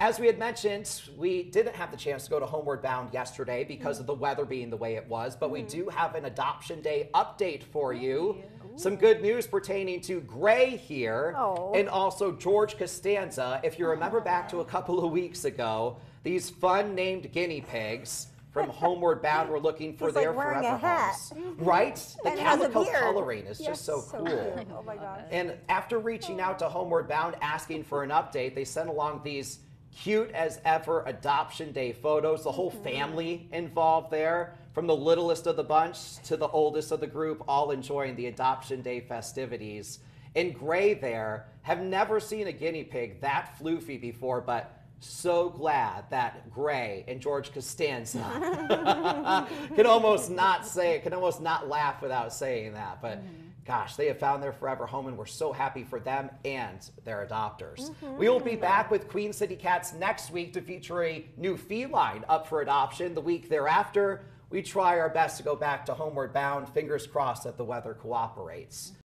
As we had mentioned, we didn't have the chance to go to Homeward Bound yesterday because of the weather being the way it was, but we mm-hmm. do have an Adoption Day update for you. Some good news pertaining to Gray here Oh. and also George Costanza. If you remember back to a ah. couple of weeks ago, these fun named guinea pigs from Homeward Bound were looking for He's their wearing forever homes. Mm-hmm. Right? The And calico coloring is Yes, just so, cool. cute. Oh my gosh. And after reaching out to Homeward Bound asking for an update, they sent along these cute as ever adoption day photos. The whole mm-hmm. family involved there, from the littlest of the bunch to the oldest of the group, all enjoying the adoption day festivities. In gray, there have never seen a guinea pig that floofy before, but so glad that Gray and George Costanza can almost not say it, can almost not laugh without saying that. But mm-hmm. gosh, they have found their forever home, and we're so happy for them and their adopters. Mm-hmm. We will be back with Queen City Cats next week to feature a new feline up for adoption. The week thereafter, we try our best to go back to Homeward Bound. Fingers crossed that the weather cooperates.